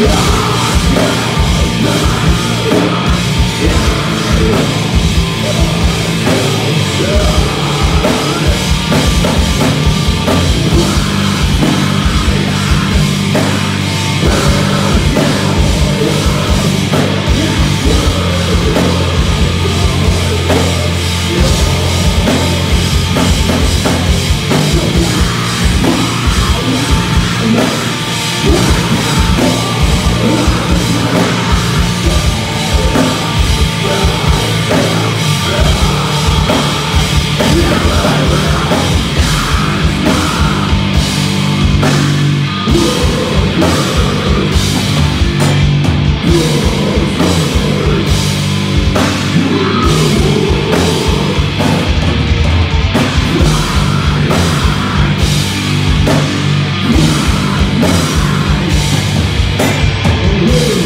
Yeah. Yeah. Hey.